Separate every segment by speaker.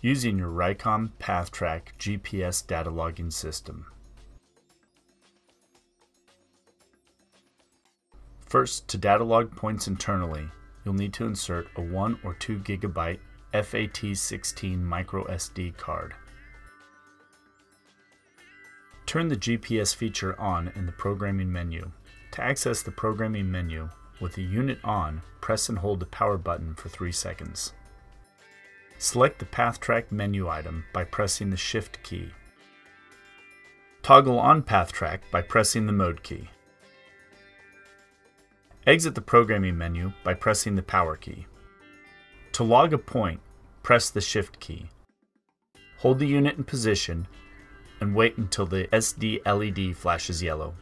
Speaker 1: using your Rycom PathTRAQ GPS data logging system. First, to data log points internally, you'll need to insert a 1 or 2 gigabyte FAT16 microSD card. Turn the GPS feature on in the programming menu. To access the programming menu, with the unit on, press and hold the power button for 3 seconds. Select the PathTRAQ menu item by pressing the Shift key. Toggle on PathTRAQ by pressing the Mode key. Exit the programming menu by pressing the Power key. To log a point, press the Shift key. Hold the unit in position and wait until the SD LED flashes yellow.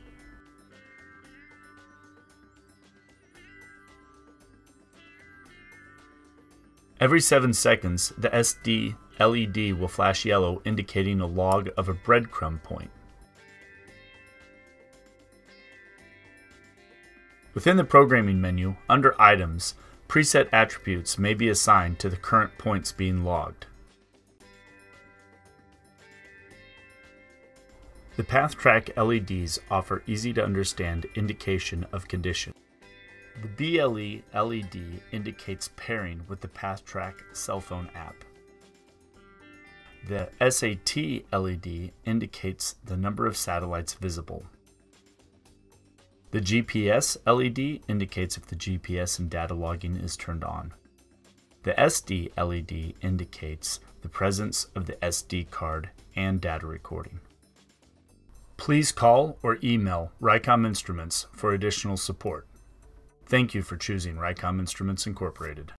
Speaker 1: Every 7 seconds, the SD LED will flash yellow indicating a log of a breadcrumb point. Within the programming menu, under Items, preset attributes may be assigned to the current points being logged. The PathTRAQ LEDs offer easy to understand indication of condition. The BLE LED indicates pairing with the PathTRAQ cell phone app. The SAT LED indicates the number of satellites visible. The GPS LED indicates if the GPS and data logging is turned on. The SD LED indicates the presence of the SD card and data recording. Please call or email Rycom Instruments for additional support. Thank you for choosing Rycom Instruments Incorporated.